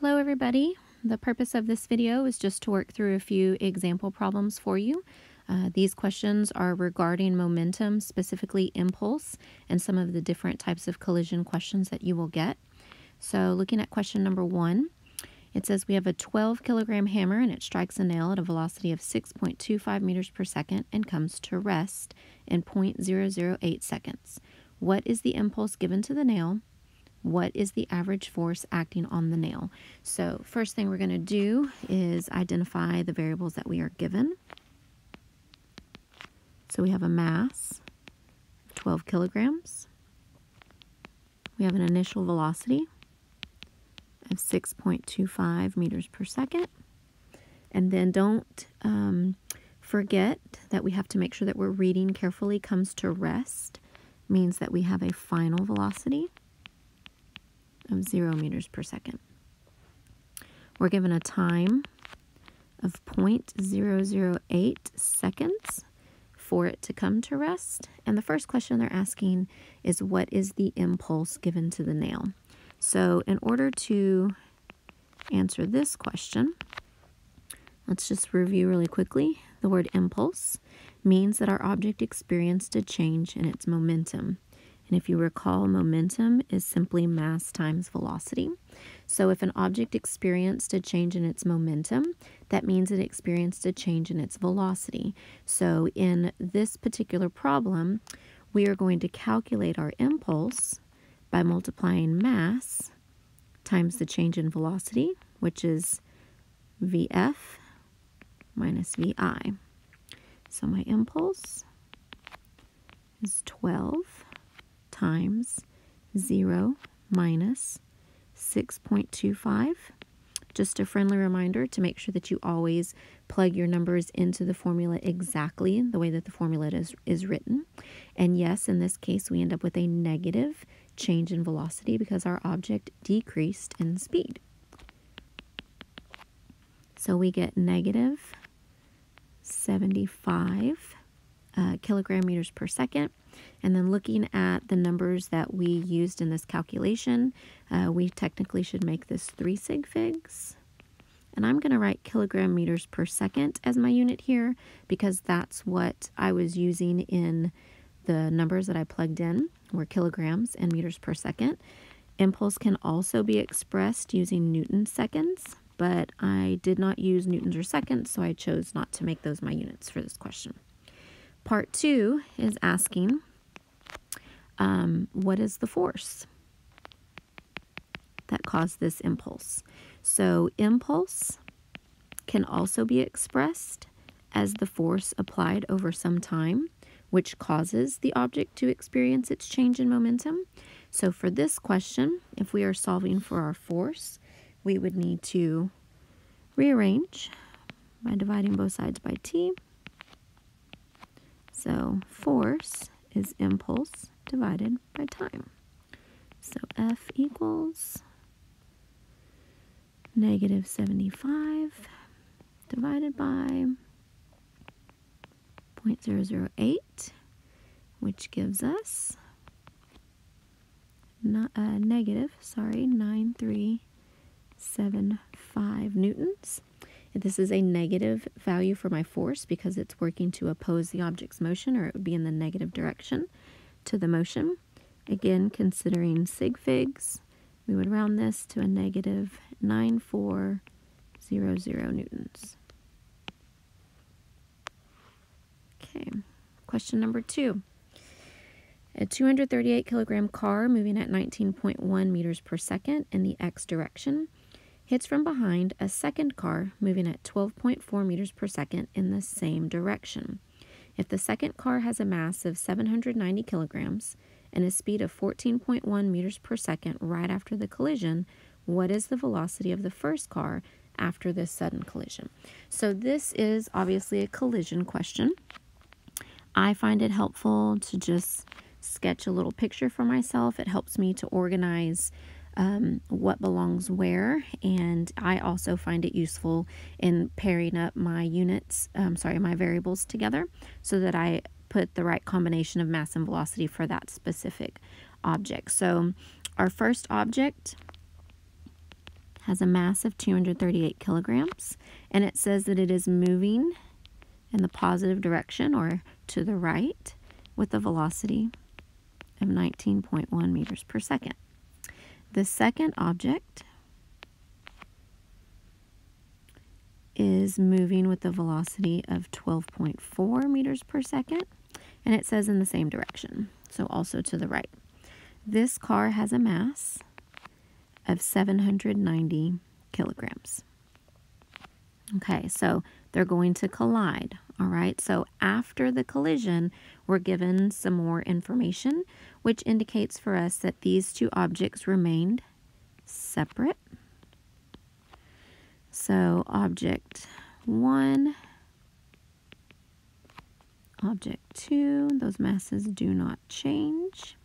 Hello everybody. The purpose of this video is just to work through a few example problems for you. Uh, these questions are regarding momentum, specifically impulse, and some of the different types of collision questions that you will get. So looking at question number one, it says we have a 12 kilogram hammer and it strikes a nail at a velocity of 6.25 meters per second and comes to rest in 0.008 seconds. What is the impulse given to the nail? What is the average force acting on the nail? So first thing we're going to do is identify the variables that we are given. So we have a mass, 12 kilograms. We have an initial velocity of 6.25 meters per second. And then don't um, forget that we have to make sure that we're reading carefully comes to rest means that we have a final velocity of 0 meters per second. We're given a time of 0.008 seconds for it to come to rest. And the first question they're asking is what is the impulse given to the nail? So in order to answer this question, let's just review really quickly. The word impulse means that our object experienced a change in its momentum. And if you recall, momentum is simply mass times velocity. So if an object experienced a change in its momentum, that means it experienced a change in its velocity. So in this particular problem, we are going to calculate our impulse by multiplying mass times the change in velocity, which is VF minus VI. So my impulse is 12 times 0 minus 6.25. Just a friendly reminder to make sure that you always plug your numbers into the formula exactly the way that the formula is, is written. And yes, in this case, we end up with a negative change in velocity because our object decreased in speed. So we get negative 75 uh, kilogram meters per second. And then looking at the numbers that we used in this calculation, uh, we technically should make this 3 sig figs. And I'm going to write kilogram meters per second as my unit here because that's what I was using in the numbers that I plugged in were kilograms and meters per second. Impulse can also be expressed using Newton seconds, but I did not use newtons or seconds, so I chose not to make those my units for this question. Part two is asking, um, what is the force that caused this impulse? So impulse can also be expressed as the force applied over some time, which causes the object to experience its change in momentum. So for this question, if we are solving for our force, we would need to rearrange by dividing both sides by t so force is impulse divided by time. So F equals negative 75 divided by 0.008, which gives us not, uh, negative, sorry, 9375 newtons. This is a negative value for my force because it's working to oppose the object's motion or it would be in the negative direction to the motion. Again, considering sig figs, we would round this to a negative 9400 newtons. Okay, question number two. A 238 kilogram car moving at 19.1 meters per second in the x direction hits from behind a second car moving at 12.4 meters per second in the same direction. If the second car has a mass of 790 kilograms and a speed of 14.1 meters per second right after the collision, what is the velocity of the first car after this sudden collision? So this is obviously a collision question. I find it helpful to just sketch a little picture for myself. It helps me to organize um, what belongs where and I also find it useful in pairing up my units, um, sorry, my variables together so that I put the right combination of mass and velocity for that specific object. So our first object has a mass of 238 kilograms, and it says that it is moving in the positive direction or to the right with a velocity of 19.1 meters per second. The second object is moving with a velocity of 12.4 meters per second, and it says in the same direction, so also to the right. This car has a mass of 790 kilograms. Okay, so they're going to collide. All right, so after the collision, we're given some more information, which indicates for us that these two objects remained separate. So object one, object two, those masses do not change.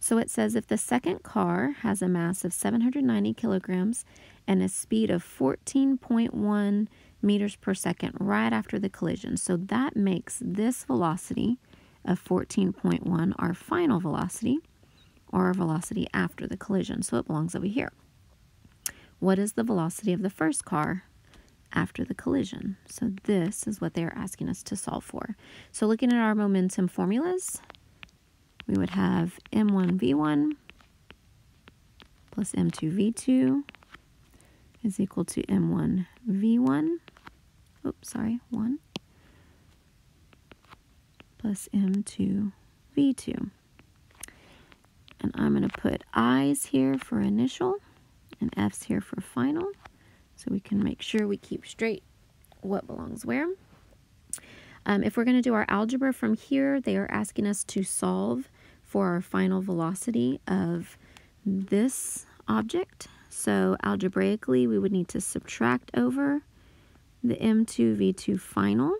So it says if the second car has a mass of 790 kilograms and a speed of 14.1 meters per second right after the collision. So that makes this velocity of 14.1 our final velocity or our velocity after the collision. So it belongs over here. What is the velocity of the first car after the collision? So this is what they're asking us to solve for. So looking at our momentum formulas, we would have m1v1 plus m2v2 is equal to m1v1, oops, sorry, 1, plus m2v2. And I'm going to put i's here for initial and f's here for final so we can make sure we keep straight what belongs where. Um, if we're going to do our algebra from here, they are asking us to solve for our final velocity of this object. So algebraically, we would need to subtract over the M2 V2 final.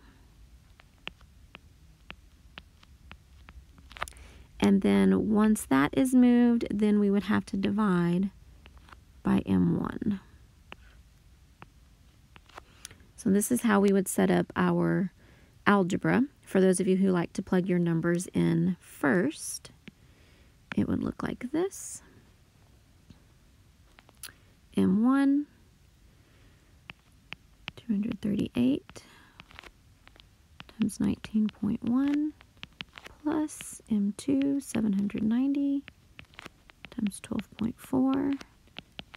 And then once that is moved, then we would have to divide by M1. So this is how we would set up our algebra. For those of you who like to plug your numbers in first, it would look like this. M1, 238 times 19.1 plus M2, 790 times 12.4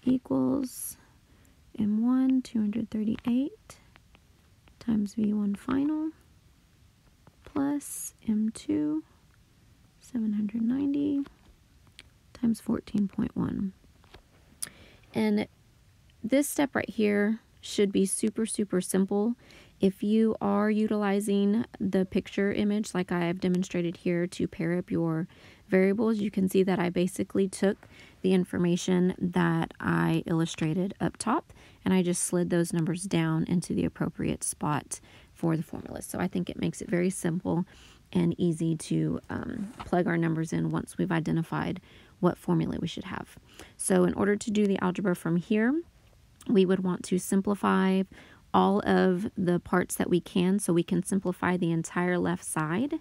equals M1, 238 times V1 final plus M2, 790 times 14.1. And this step right here should be super, super simple. If you are utilizing the picture image like I have demonstrated here to pair up your variables, you can see that I basically took the information that I illustrated up top and I just slid those numbers down into the appropriate spot for the formula. So I think it makes it very simple and easy to um, plug our numbers in once we've identified what formula we should have. So in order to do the algebra from here, we would want to simplify all of the parts that we can so we can simplify the entire left side.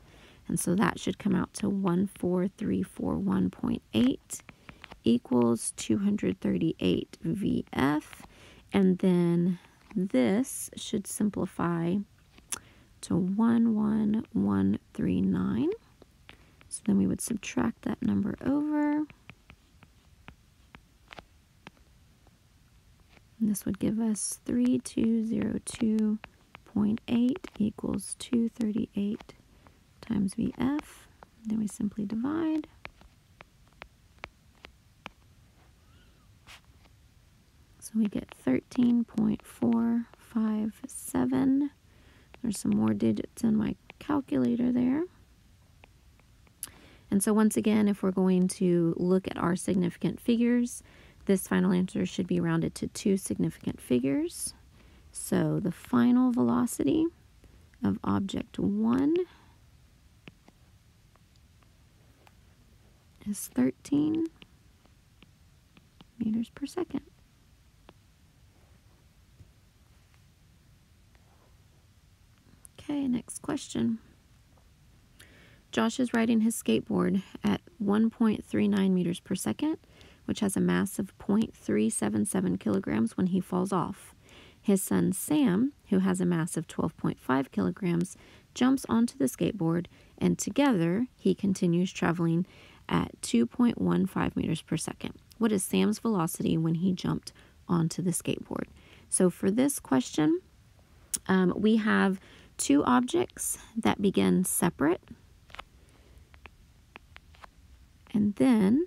And so that should come out to 14341.8 equals 238 VF. And then this should simplify to 11139. So then we would subtract that number over. And this would give us 3202.8 equals 238 times VF. Then we simply divide. So we get 13.457 there's some more digits in my calculator there. And so once again, if we're going to look at our significant figures, this final answer should be rounded to two significant figures. So the final velocity of object 1 is 13 meters per second. Okay, next question. Josh is riding his skateboard at 1.39 meters per second which has a mass of 0.377 kilograms when he falls off. His son Sam, who has a mass of 12.5 kilograms, jumps onto the skateboard, and together he continues traveling at 2.15 meters per second. What is Sam's velocity when he jumped onto the skateboard? So for this question, um, we have two objects that begin separate. And then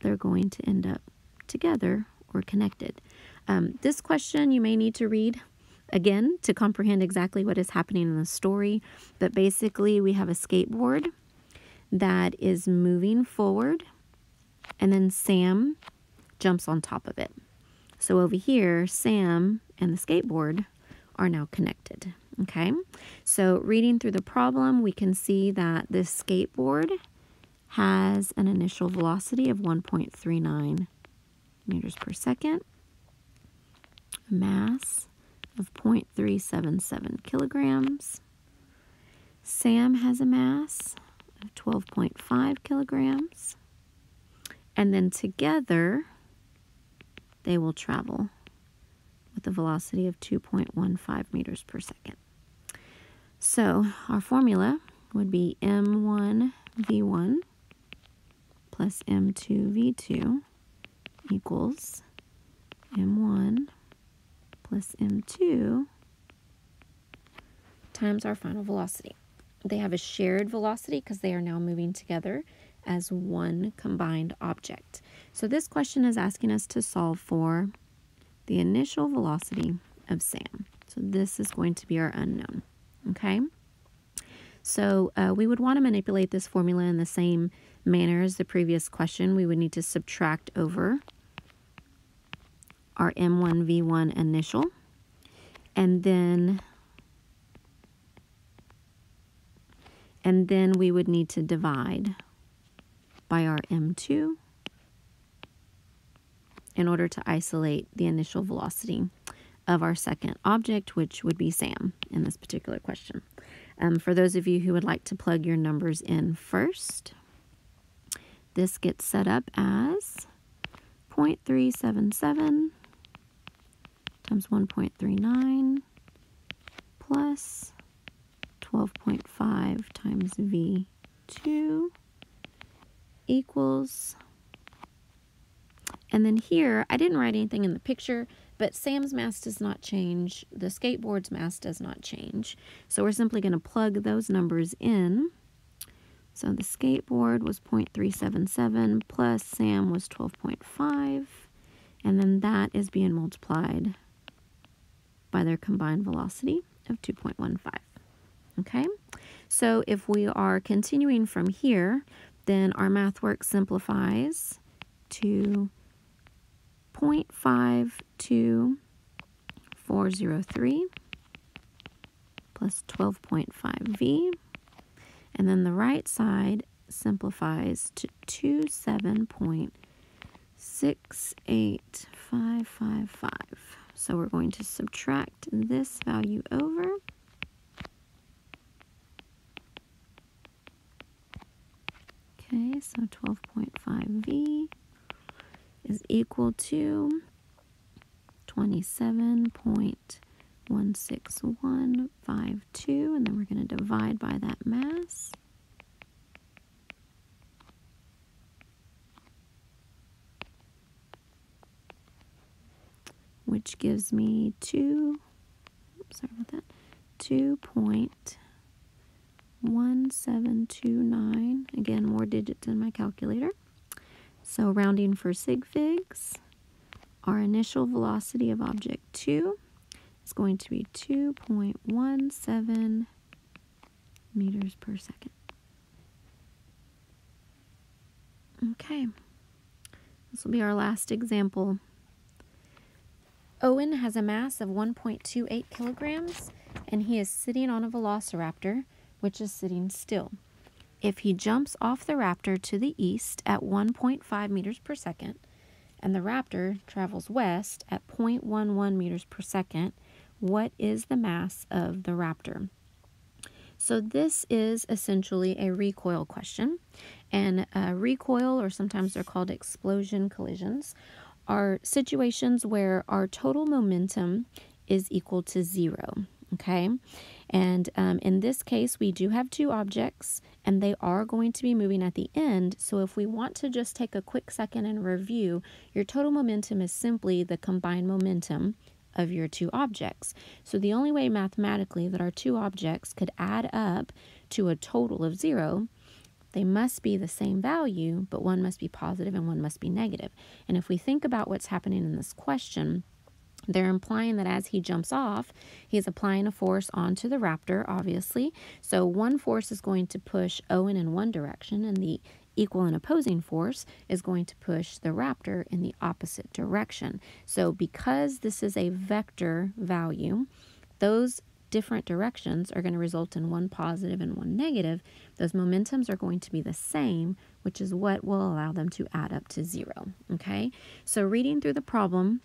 they're going to end up together or connected. Um, this question you may need to read again to comprehend exactly what is happening in the story. But basically, we have a skateboard that is moving forward, and then Sam jumps on top of it. So over here, Sam and the skateboard are now connected. Okay, so reading through the problem, we can see that this skateboard has an initial velocity of 1.39 meters per second, a mass of 0.377 kilograms. Sam has a mass of 12.5 kilograms. And then together, they will travel with a velocity of 2.15 meters per second. So our formula would be m1v1 plus m2v2 equals m1 plus m2 times our final velocity. They have a shared velocity because they are now moving together as one combined object. So this question is asking us to solve for the initial velocity of Sam. So this is going to be our unknown, okay? So uh, we would want to manipulate this formula in the same manner as the previous question. We would need to subtract over our M1V1 initial. And then, and then we would need to divide by our M2 in order to isolate the initial velocity of our second object, which would be Sam in this particular question. Um, for those of you who would like to plug your numbers in first, this gets set up as 0.377 times 1.39 plus 12.5 times V2 equals, and then here, I didn't write anything in the picture, but Sam's mass does not change. The skateboard's mass does not change. So we're simply going to plug those numbers in. So the skateboard was 0.377 plus Sam was 12.5. And then that is being multiplied by their combined velocity of 2.15. Okay, so if we are continuing from here, then our math work simplifies to 0.52403 plus 12.5v. And then the right side simplifies to 27.68555. So we're going to subtract this value over. Okay, so 12.5V is equal to 27.16152, and then we're going to divide by that mass. which gives me two, sorry about that, 2.1729. Again, more digits in my calculator. So rounding for sig figs, our initial velocity of object 2 is going to be 2.17 meters per second. Okay, this will be our last example. Owen has a mass of 1.28 kilograms and he is sitting on a velociraptor, which is sitting still. If he jumps off the raptor to the east at 1.5 meters per second, and the raptor travels west at 0.11 meters per second, what is the mass of the raptor? So this is essentially a recoil question. And uh, recoil, or sometimes they're called explosion collisions, are situations where our total momentum is equal to zero. Okay, and um, in this case, we do have two objects and they are going to be moving at the end. So if we want to just take a quick second and review, your total momentum is simply the combined momentum of your two objects. So the only way mathematically that our two objects could add up to a total of zero they must be the same value, but one must be positive and one must be negative. And if we think about what's happening in this question, they're implying that as he jumps off, he's applying a force onto the raptor, obviously. So one force is going to push Owen in one direction, and the equal and opposing force is going to push the raptor in the opposite direction. So because this is a vector value, those different directions are going to result in one positive and one negative. Those momentums are going to be the same, which is what will allow them to add up to zero. Okay, so reading through the problem,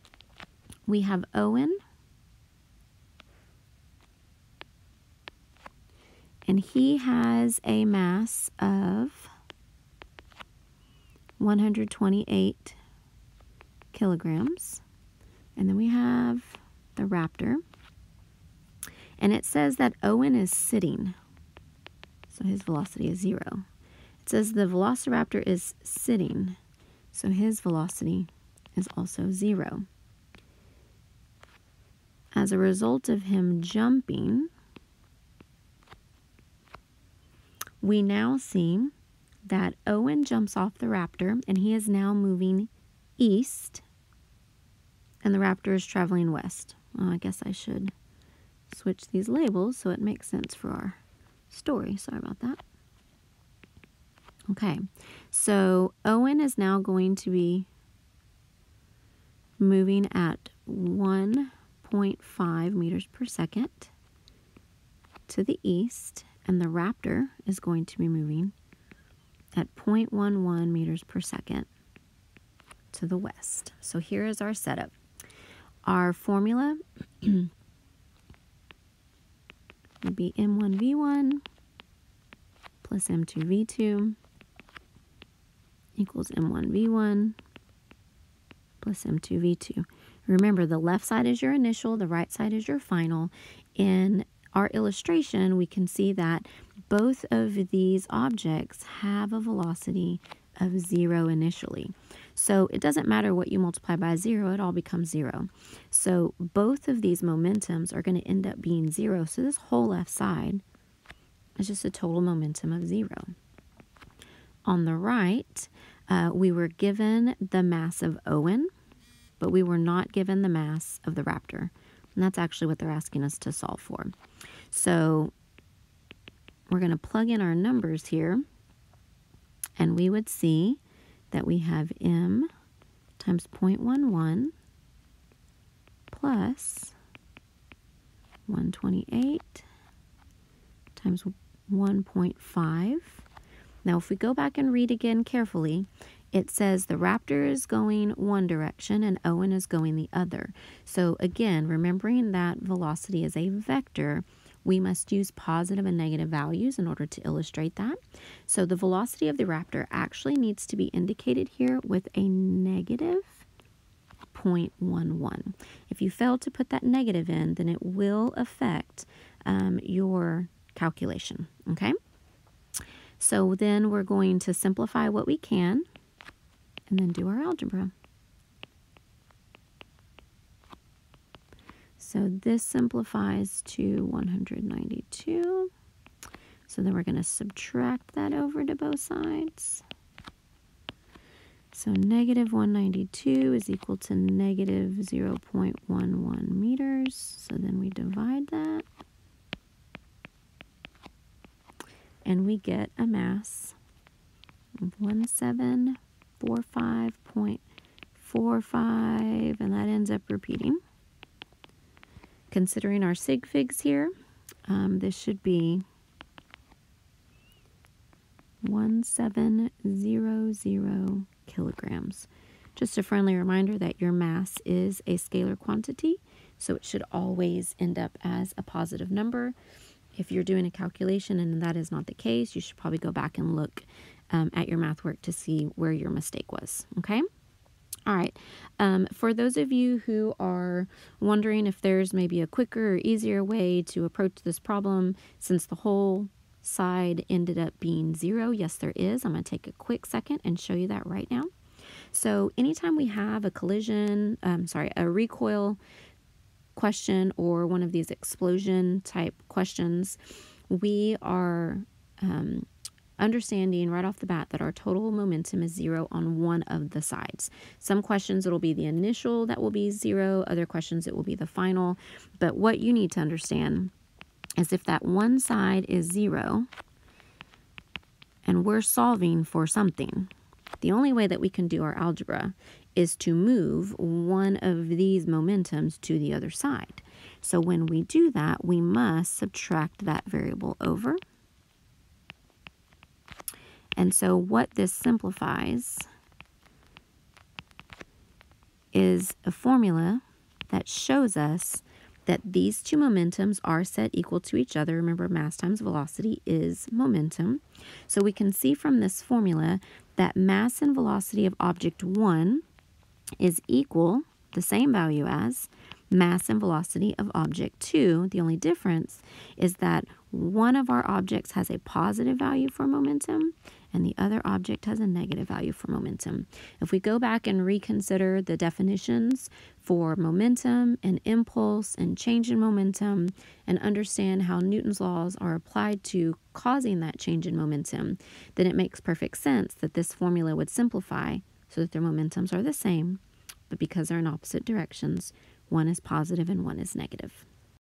we have Owen. And he has a mass of 128 kilograms. And then we have the raptor. And it says that Owen is sitting. So his velocity is zero. It says the velociraptor is sitting. So his velocity is also zero as a result of him jumping, we now see that Owen jumps off the raptor and he is now moving east and the raptor is traveling west. Well, I guess I should switch these labels so it makes sense for our story. Sorry about that. Okay, so Owen is now going to be moving at 1.5 meters per second to the east, and the Raptor is going to be moving at 0.11 meters per second to the west. So here is our setup. Our formula would be M1V1 plus M2V2 equals M1V1 plus M2V2. Remember, the left side is your initial, the right side is your final. In our illustration, we can see that both of these objects have a velocity of zero initially. So it doesn't matter what you multiply by zero, it all becomes zero. So both of these momentums are going to end up being zero. So this whole left side is just a total momentum of zero. On the right, uh, we were given the mass of Owen, but we were not given the mass of the raptor. And that's actually what they're asking us to solve for. So we're going to plug in our numbers here, and we would see that we have m times 0.11 plus 128 times 1.5. Now, if we go back and read again carefully, it says the raptor is going one direction and Owen is going the other. So again, remembering that velocity is a vector, we must use positive and negative values in order to illustrate that. So the velocity of the raptor actually needs to be indicated here with a negative 0.11. If you fail to put that negative in, then it will affect um, your calculation, okay? So then we're going to simplify what we can and then do our algebra. So this simplifies to 192. So then we're going to subtract that over to both sides. So negative 192 is equal to negative 0.11 meters. So then we divide that. And we get a mass of 17 45.45, and that ends up repeating. Considering our sig figs here, um, this should be 1700 kilograms. Just a friendly reminder that your mass is a scalar quantity, so it should always end up as a positive number. if you're doing a calculation and that is not the case, you should probably go back and look um, at your math work to see where your mistake was, okay? All right, um, for those of you who are wondering if there's maybe a quicker or easier way to approach this problem since the whole side ended up being zero, yes there is. I'm going to take a quick second and show you that right now. So anytime we have a collision, um, sorry, a recoil question or one of these explosion type questions, we are um, understanding right off the bat that our total momentum is zero on one of the sides. Some questions it'll be the initial that will be zero, other questions it will be the final. But what you need to understand is if that one side is zero and we're solving for something, the only way that we can do our algebra is to move one of these momentums to the other side. So when we do that, we must subtract that variable over. And so what this simplifies is a formula that shows us that these two momentums are set equal to each other. Remember, mass times velocity is momentum. So we can see from this formula that mass and velocity of object 1 is equal, the same value as, mass and velocity of object 2. The only difference is that one of our objects has a positive value for momentum and the other object has a negative value for momentum. If we go back and reconsider the definitions for momentum and impulse and change in momentum and understand how Newton's laws are applied to causing that change in momentum, then it makes perfect sense that this formula would simplify so that their momentums are the same, but because they're in opposite directions, one is positive and one is negative.